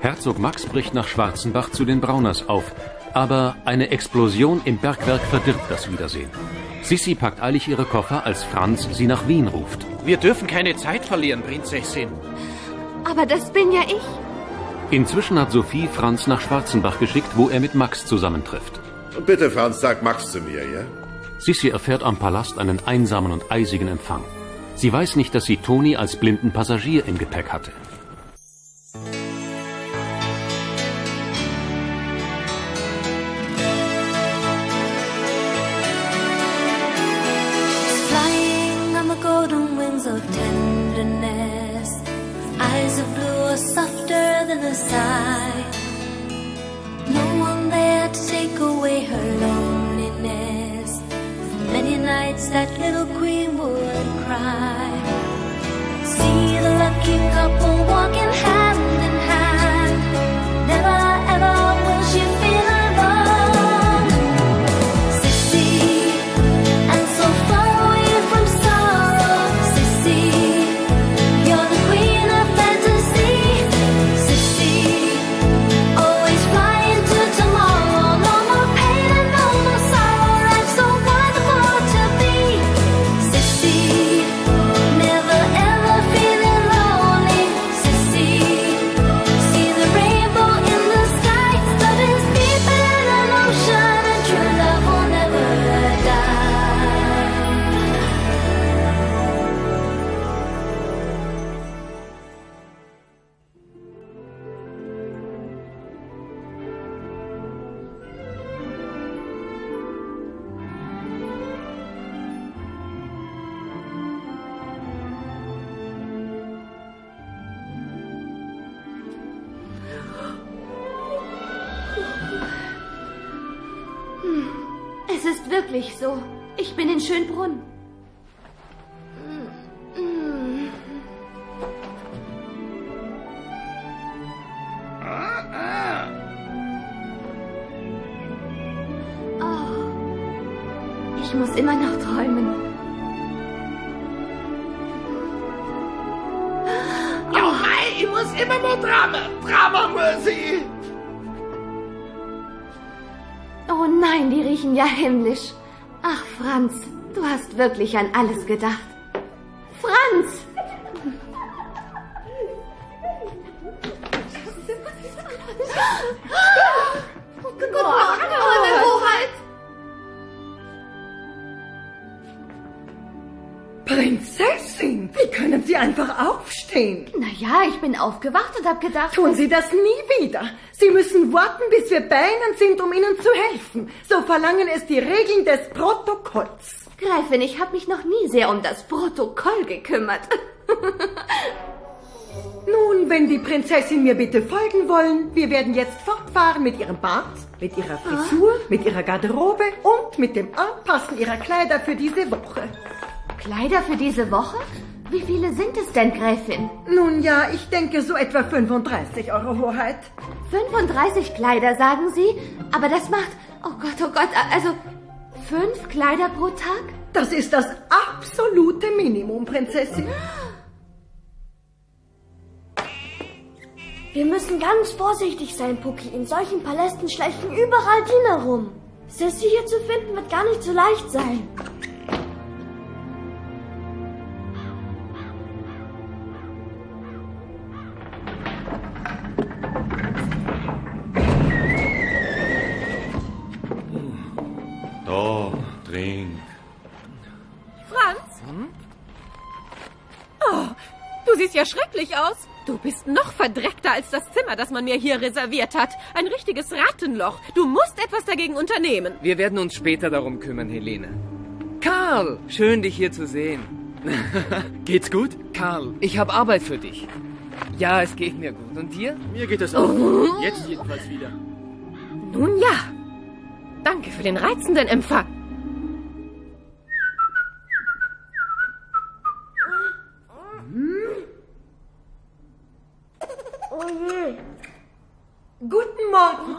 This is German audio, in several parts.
Herzog Max bricht nach Schwarzenbach zu den Brauners auf, aber eine Explosion im Bergwerk verdirbt das Wiedersehen. Sissi packt eilig ihre Koffer, als Franz sie nach Wien ruft. Wir dürfen keine Zeit verlieren, Prinzessin. Aber das bin ja ich. Inzwischen hat Sophie Franz nach Schwarzenbach geschickt, wo er mit Max zusammentrifft. Bitte, Franz, sag Max zu mir, ja? Sissi erfährt am Palast einen einsamen und eisigen Empfang. Sie weiß nicht, dass sie Toni als blinden Passagier im Gepäck hatte. The sky. No one there to take away her loneliness. Many nights that little queen would cry. See the lucky couple walking hand Ich bin in Schönbrunn. Oh, ich muss immer noch träumen. Ja, mei, ich muss immer nur Drama. Drama muss ich. Oh nein, die riechen ja himmlisch. Ach, Franz, du hast wirklich an alles gedacht. Einfach aufstehen? Naja, ich bin aufgewacht und hab gedacht... Tun Sie das nie wieder. Sie müssen warten, bis wir bei Ihnen sind, um Ihnen zu helfen. So verlangen es die Regeln des Protokolls. Gräfin, ich habe mich noch nie sehr um das Protokoll gekümmert. Nun, wenn die Prinzessin mir bitte folgen wollen, wir werden jetzt fortfahren mit ihrem Bart, mit ihrer Frisur, mit ihrer Garderobe und mit dem Anpassen ihrer Kleider für diese Woche. Kleider für diese Woche? Wie viele sind es denn, Gräfin? Nun ja, ich denke so etwa 35, Eure Hoheit. 35 Kleider, sagen Sie? Aber das macht... Oh Gott, oh Gott, also... Fünf Kleider pro Tag? Das ist das absolute Minimum, Prinzessin. Wir müssen ganz vorsichtig sein, Pucki. In solchen Palästen schleichen überall Diener rum. Sissy hier zu finden wird gar nicht so leicht sein. Ja schrecklich aus. Du bist noch verdreckter als das Zimmer, das man mir hier reserviert hat. Ein richtiges Rattenloch. Du musst etwas dagegen unternehmen. Wir werden uns später darum kümmern, Helene. Karl, schön dich hier zu sehen. Geht's gut? Karl, ich habe Arbeit für dich. Ja, es geht mir gut. Und dir? Mir geht es auch. Jetzt jedenfalls wieder. Nun ja. Danke für den reizenden Empfang. Guten Morgen,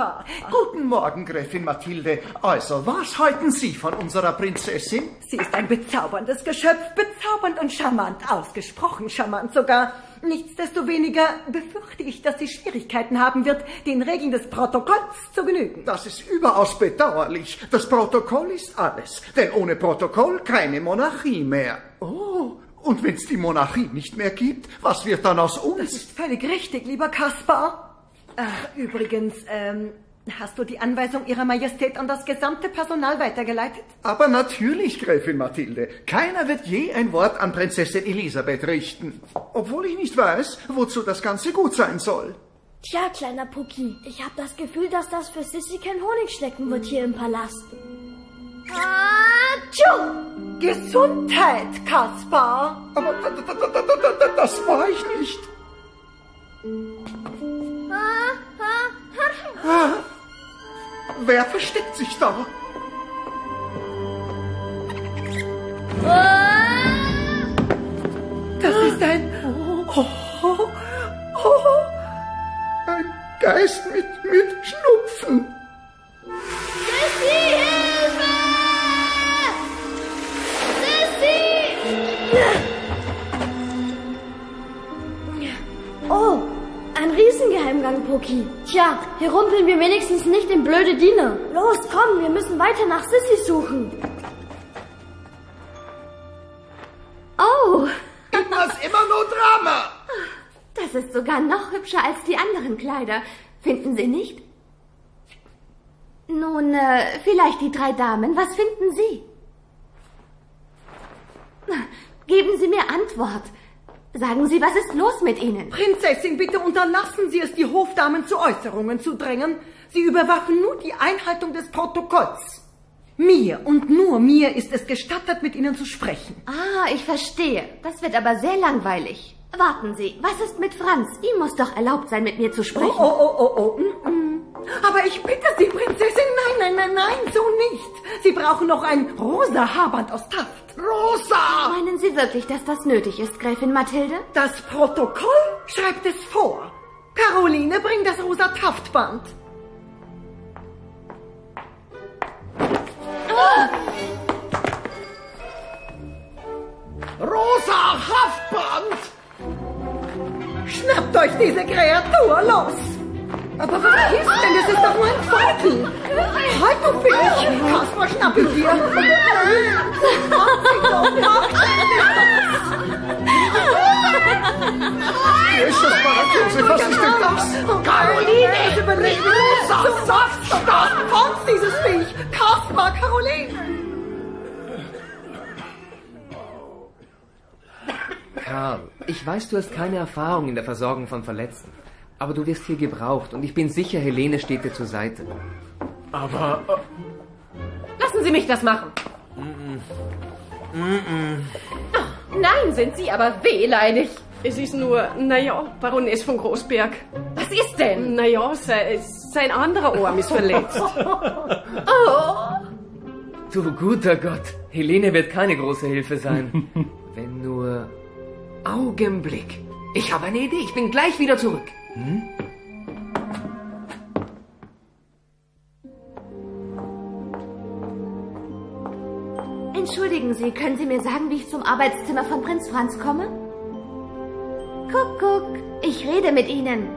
Kaspar. Guten Morgen, Gräfin Mathilde. Also, was halten Sie von unserer Prinzessin? Sie ist ein bezauberndes Geschöpf, bezaubernd und charmant, ausgesprochen charmant sogar. nichtsdestoweniger befürchte ich, dass sie Schwierigkeiten haben wird, den Regeln des Protokolls zu genügen. Das ist überaus bedauerlich. Das Protokoll ist alles. Denn ohne Protokoll keine Monarchie mehr. Oh, und wenn es die Monarchie nicht mehr gibt, was wird dann aus Das uns? ist völlig richtig, lieber Kaspar. Ach, übrigens, ähm, hast du die Anweisung Ihrer Majestät an das gesamte Personal weitergeleitet? Aber natürlich, Gräfin Mathilde. Keiner wird je ein Wort an Prinzessin Elisabeth richten. Obwohl ich nicht weiß, wozu das Ganze gut sein soll. Tja, kleiner Pucki, ich habe das Gefühl, dass das für Sissy kein Honig schlecken wird hier im Palast. Atschu! Gesundheit, Kaspar! Aber da, da, da, da, da, da, das war ich nicht. Ah, wer versteckt sich da? Das ist ein... Oh, oh, oh. Ein Geist mit, mit Schnupfen. Pucki. Tja, hier rumpeln wir wenigstens nicht in blöde Diener. Los, komm, wir müssen weiter nach Sissy suchen. Oh, Ich muss immer nur Drama. das ist sogar noch hübscher als die anderen Kleider. Finden Sie nicht? Nun, äh, vielleicht die drei Damen. Was finden Sie? Geben Sie mir Antwort. Sagen Sie, was ist los mit Ihnen? Prinzessin, bitte unterlassen Sie es, die Hofdamen zu Äußerungen zu drängen. Sie überwachen nur die Einhaltung des Protokolls. Mir und nur mir ist es gestattet, mit Ihnen zu sprechen. Ah, ich verstehe. Das wird aber sehr langweilig. Warten Sie, was ist mit Franz? Ihm muss doch erlaubt sein, mit mir zu Oh, sprechen. oh, oh, oh, oh. mm, mm. Aber ich bitte Sie, Prinzessin, brauchen noch ein rosa Haarband aus Taft. Rosa! Meinen Sie wirklich, dass das nötig ist, Gräfin Mathilde? Das Protokoll schreibt es vor. Caroline, bring das rosa Taftband. Rosa Haftband! Schnappt euch diese Kreatur, los! Aber was ist denn? Das ist doch nur ein Vogel! Halt, du Fisch! Kaspar, schnapp ihn dir! Macht sie doch, Jesus Maria Josef, was ist denn das? Caroline, ich überlege rosa Saftstoff! Fonz, dieses Viech! Kaspar, Caroline! Karl, ich weiß, du hast keine Erfahrung in der Versorgung von Verletzten. Aber du wirst hier gebraucht und ich bin sicher, Helene steht dir zur Seite. Aber Lassen Sie mich das machen. Nein, sind Sie aber wehleidig. Es ist nur, naja, Baroness von Großberg. Was ist denn? Naja, sein, sein anderer Arm ist verletzt. Oh, Du guter Gott, Helene wird keine große Hilfe sein. Wenn nur... Augenblick. Ich habe eine Idee, ich bin gleich wieder zurück. Entschuldigen Sie, können Sie mir sagen, wie ich zum Arbeitszimmer von Prinz Franz komme? Kuckuck, ich rede mit Ihnen.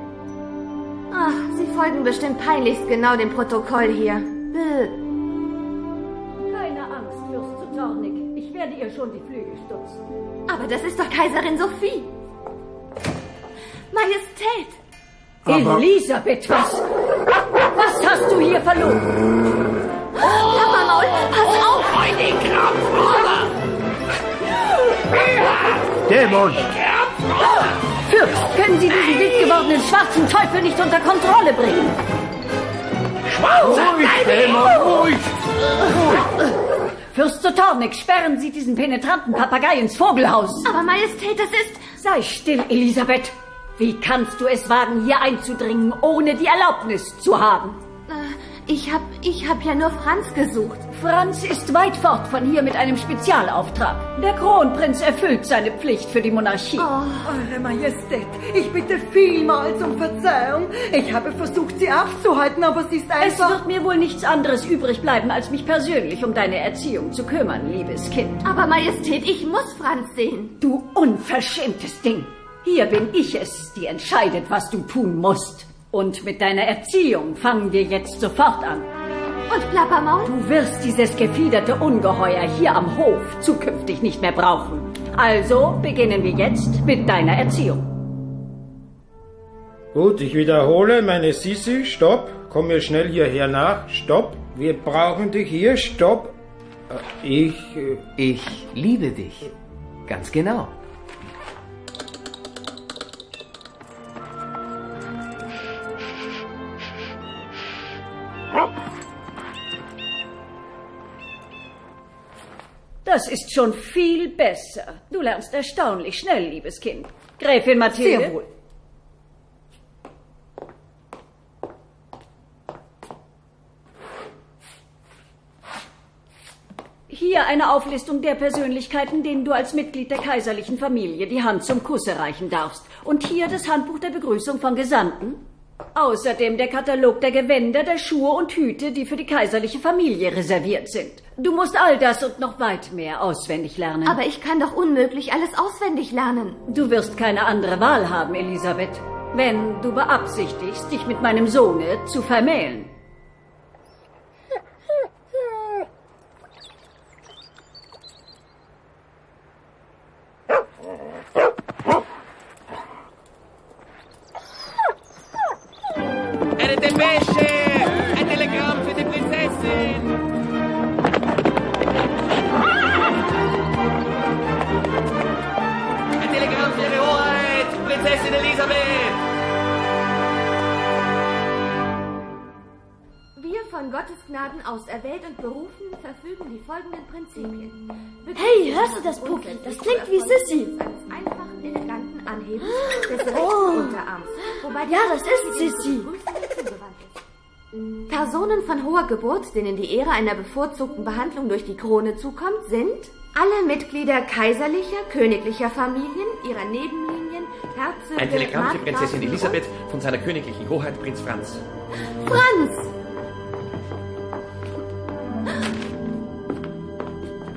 Ach, Sie folgen bestimmt peinlichst genau dem Protokoll hier. Bäh. Keine Angst, Fürst zu Zornig. Ich werde ihr schon die Flügel stutzen. Aber das ist doch Kaiserin Sophie. Majestät! Elisabeth, was? Was hast du hier verloren? Papa pass auf! Heute Krampfrolle! Dämon! Fürst, können Sie diesen wild gewordenen schwarzen Teufel nicht unter Kontrolle bringen? Schwarzer Ruhig, Dämon, ruhig! Fürst zu Zornig, sperren Sie diesen penetranten Papagei ins Vogelhaus. Aber Majestät, das ist... Sei still, Elisabeth. Wie kannst du es wagen, hier einzudringen, ohne die Erlaubnis zu haben? Äh, ich hab, ich hab ja nur Franz gesucht. Franz ist weit fort von hier mit einem Spezialauftrag. Der Kronprinz erfüllt seine Pflicht für die Monarchie. Eure Majestät, ich bitte vielmals um Verzeihung. Ich habe versucht, sie aufzuhalten, aber sie ist Es einfach... wird mir wohl nichts anderes übrig bleiben, als mich persönlich um deine Erziehung zu kümmern, liebes Kind. Aber Majestät, ich muss Franz sehen. Du unverschämtes Ding. Hier bin ich es, die entscheidet, was du tun musst. Und mit deiner Erziehung fangen wir jetzt sofort an. Und Plappermaul? Du wirst dieses gefiederte Ungeheuer hier am Hof zukünftig nicht mehr brauchen. Also beginnen wir jetzt mit deiner Erziehung. Gut, ich wiederhole, meine Sissi, stopp. Komm mir schnell hierher nach. Stopp. Wir brauchen dich hier. Stopp. Äh, Ich. Äh, Ich liebe dich. Ganz genau. Das ist schon viel besser. Du lernst erstaunlich schnell, liebes Kind. Gräfin Mathilde. Sehr wohl. Hier eine Auflistung der Persönlichkeiten, denen du als Mitglied der kaiserlichen Familie die Hand zum Kusse reichen darfst. Und hier das Handbuch der Begrüßung von Gesandten. Außerdem der Katalog der Gewänder, der Schuhe und Hüte, die für die kaiserliche Familie reserviert sind. Du musst all das und noch weit mehr auswendig lernen. Aber ich kann doch unmöglich alles auswendig lernen. Du wirst keine andere Wahl haben, Elisabeth, wenn du beabsichtigst, dich mit meinem Sohne zu vermählen. Ja, das ist ist. Personen von hoher Geburt, denen die Ehre einer bevorzugten Behandlung durch die Krone zukommt, sind alle Mitglieder kaiserlicher, königlicher Familien, ihrer Nebenlinien, Herzöge, Ein Telegramm für Prinzessin Elisabeth von seiner königlichen Hoheit Prinz Franz. Franz!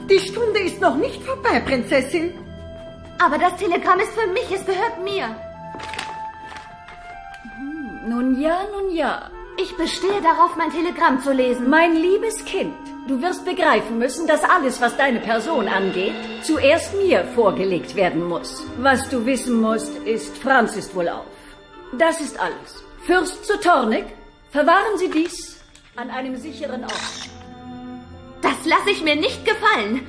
Die Stunde ist noch nicht vorbei, Prinzessin. Aber das Telegramm ist für mich, es gehört mir. Nun ja, nun ja. Ich bestehe darauf, mein Telegramm zu lesen. Mein liebes Kind, du wirst begreifen müssen, dass alles, was deine Person angeht, zuerst mir vorgelegt werden muss. Was du wissen musst, ist, Franz ist wohlauf. Das ist alles. Fürst zu Tornik, verwahren Sie dies an einem sicheren Ort. Das lasse ich mir nicht gefallen.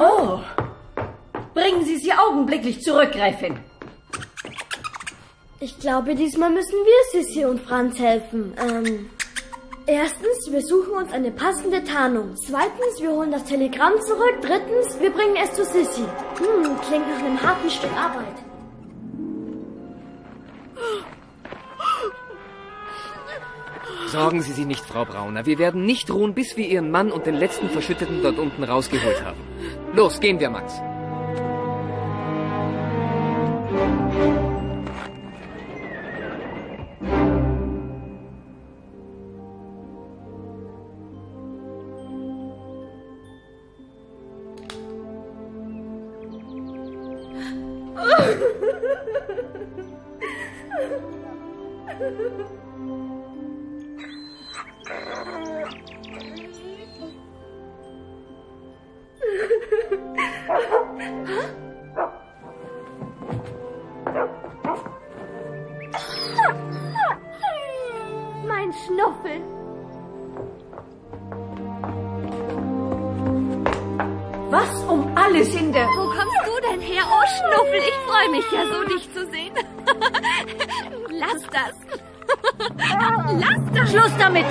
Oh! Bringen Sie sie augenblicklich zurück, Gräfin. Ich glaube, diesmal müssen wir Sissy und Franz helfen. Ähm, erstens, wir suchen uns eine passende Tarnung. Zweitens, wir holen das Telegramm zurück. Drittens, wir bringen es zu Sissy. Hm, klingt nach einem harten Stück Arbeit. Sorgen Sie sich nicht, Frau Brauner. Wir werden nicht ruhen, bis wir Ihren Mann und den letzten Verschütteten dort unten rausgeholt haben. Los, gehen wir, Max. Was um alles in der... Wo kommst du denn her? Oh, Schnuffel, ich freue mich ja so, dich zu sehen. Lass das. Lass das. Schluss damit!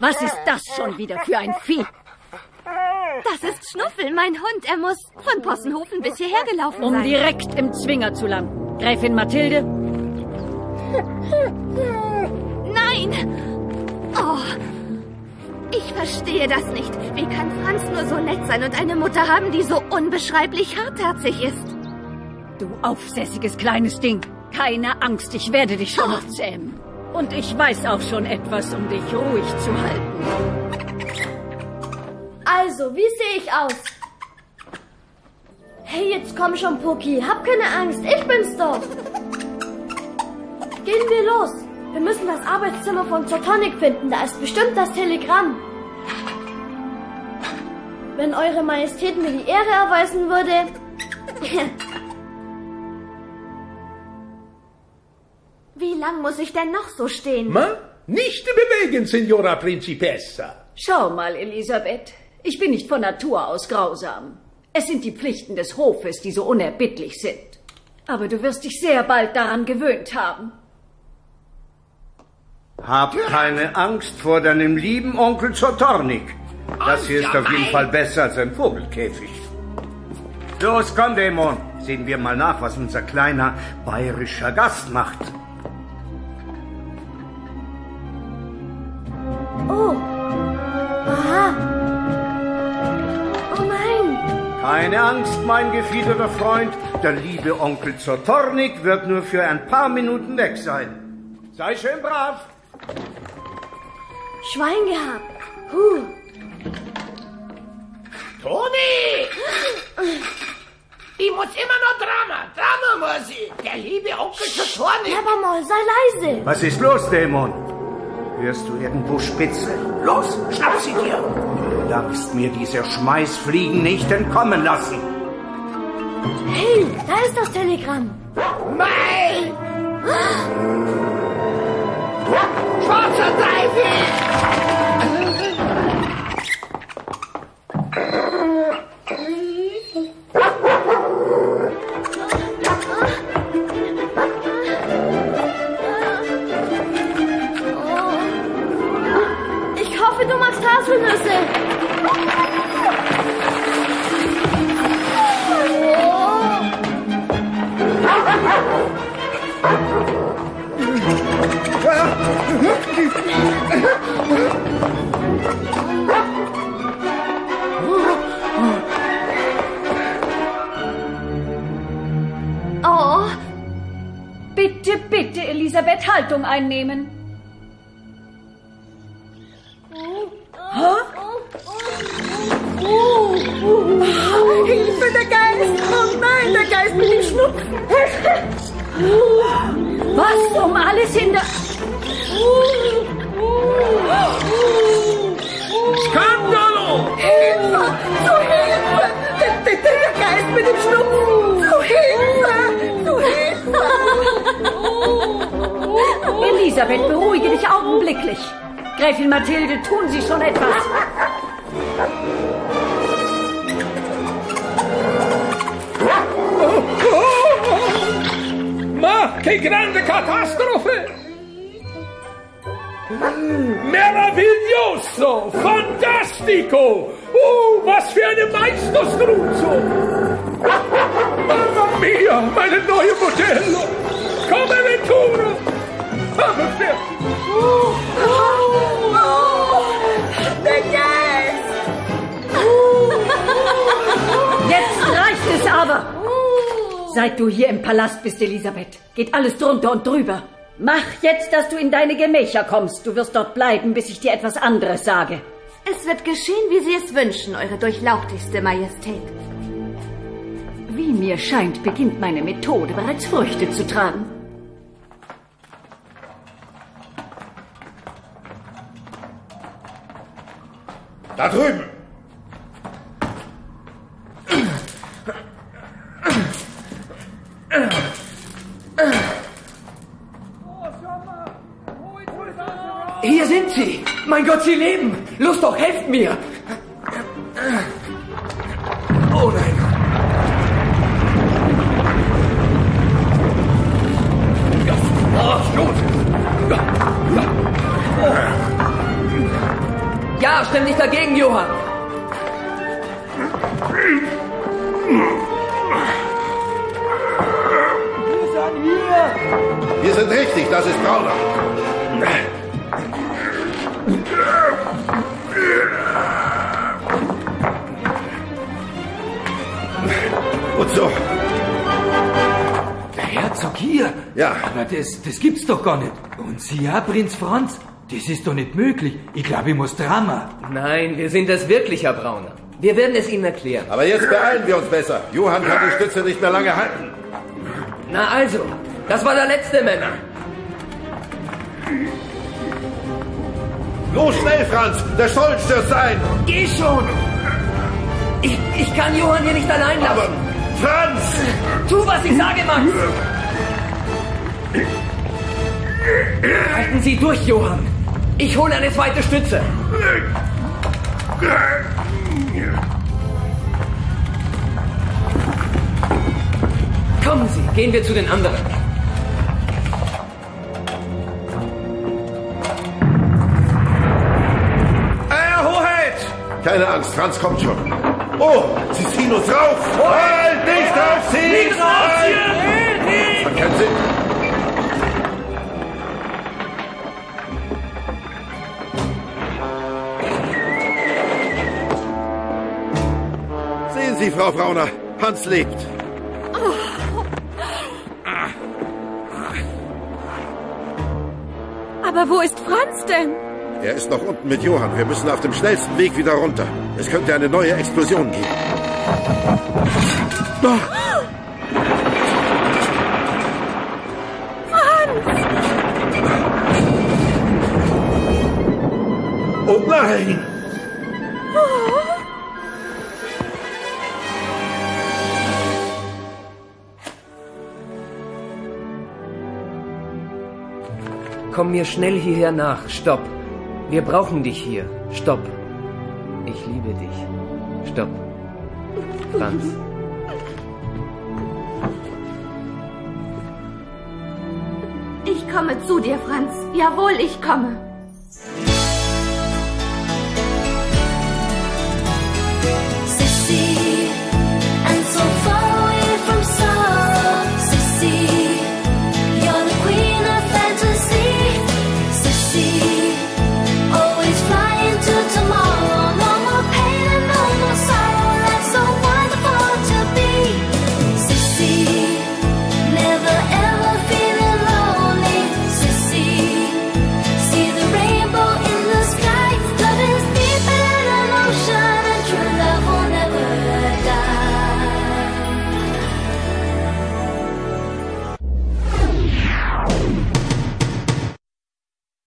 Was ist das schon wieder für ein Vieh? Das ist Schnuffel, mein Hund. Er muss von Possenhofen bis hierher gelaufen Um sein. direkt im Zwinger zu landen. Gräfin Mathilde, Nein! Oh, ich verstehe das nicht. Wie kann Franz nur so nett sein und eine Mutter haben, die so unbeschreiblich hartherzig ist? du aufsässiges kleines Ding. Keine Angst, ich werde dich schon noch zähmen. Und ich weiß auch schon etwas, um dich ruhig zu halten. Also, wie sehe ich aus? Hey, jetzt komm schon, Pucki. Hab keine Angst. Ich bin's doch. Gehen wir los. Wir müssen das Arbeitszimmer von Zotonic finden. Da ist bestimmt das Telegramm. Wenn Eure Majestät mir die Ehre erweisen würde. Wie lang muss ich denn noch so stehen? Ma? Nicht bewegen, Signora Principessa. Schau mal, Elisabeth. Ich bin nicht von Natur aus grausam. Es sind die Pflichten des Hofes, die so unerbittlich sind. Aber du wirst dich sehr bald daran gewöhnt haben. Hab keine Angst vor deinem lieben Onkel Zotornik. Das hier ist auf jeden Fall besser als ein Vogelkäfig. Los, komm, Dämon. Sehen wir mal nach, was unser kleiner bayerischer Gast macht. Oh. Aha. Oh nein. Keine Angst, mein gefiederter Freund. Der liebe Onkel Zotornik wird nur für ein paar Minuten weg sein. Sei schön brav. Schwein gehabt. Huh. Toni! Ich muss immer noch Drama. Drama muss ich. Der liebe Onkel Toni. Aber mal, sei leise. Was ist los, Dämon? Hörst du irgendwo Spitze? Los, schnapp sie dir. Du darfst mir diese Schmeißfliegen nicht entkommen lassen. Hey, da ist das Telegramm. Mei! Schwarzer Teufel! Einnehmen. Elisabeth, beruhige dich augenblicklich. Gräfin Mathilde, tun Sie schon etwas. Ma, che grande catastrofe! Meraviglioso! Fantastico! Oh, was für eine Meisterstruzzo! Mamma mia, meine neue Modello! Come! Geist! Jetzt reicht es aber. Seit du hier im Palast bist, Elisabeth, geht alles drunter und drüber. Mach jetzt, dass du in deine Gemächer kommst. Du wirst dort bleiben, bis ich dir etwas anderes sage. Es wird geschehen, wie Sie es wünschen, Eure durchlauchtigste Majestät. Wie mir scheint, beginnt meine Methode bereits Früchte zu tragen. Da drüben! Hier sind sie. Mein Gott, sie leben. Los doch, helft mir. Nicht dagegen, Johann. Wir sind richtig, das ist Brauner. Und so. Der Herzog hier? Ja. Aber das, das gibt's doch gar nicht. Und Sie, ja, Prinz Franz? Das ist doch nicht möglich. Ich glaube, ich muss Drama. Nein, wir sind es wirklich, Herr Brauner. Wir werden es Ihnen erklären. Aber jetzt beeilen wir uns besser. Johann kann die Stütze nicht mehr lange halten. Na also, das war der letzte Männer. Los schnell, Franz! Der Stolz stürzt ein! Geh schon! Ich, ich kann Johann hier nicht allein lassen. Aber Franz! Tu, was ich sage, Max! Halten Sie durch, Johann. Ich hole eine zweite Stütze. Kommen Sie, gehen wir zu den anderen. Euer Hoheit! Keine Angst, Franz kommt schon. Oh, sie ziehen uns rauf! Halt, nicht draufziehen! Nicht raufziehen! Halt! Hat Sie, Frau Brauner, Hans lebt. Aber wo ist Franz denn? Er ist noch unten mit Johann. Wir müssen auf dem schnellsten Weg wieder runter. Es könnte eine neue Explosion geben. Oh nein! Komm mir schnell hierher nach. Stopp. Wir brauchen dich hier. Stopp. Ich liebe dich. Stopp. Franz. Ich komme zu dir, Franz. Jawohl, ich komme.